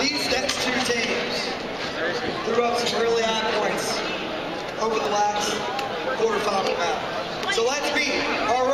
These next two teams threw up some really high points over the last quarterfinal round. So let's beat our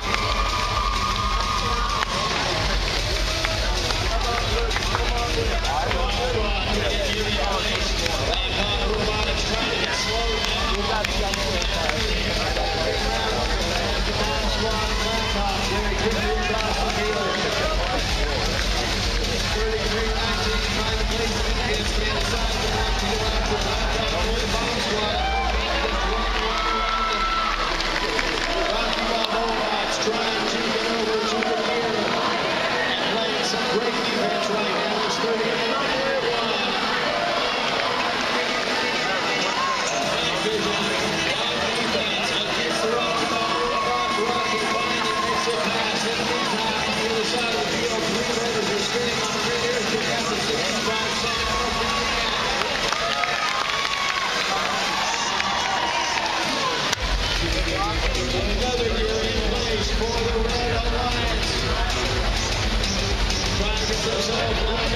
Contact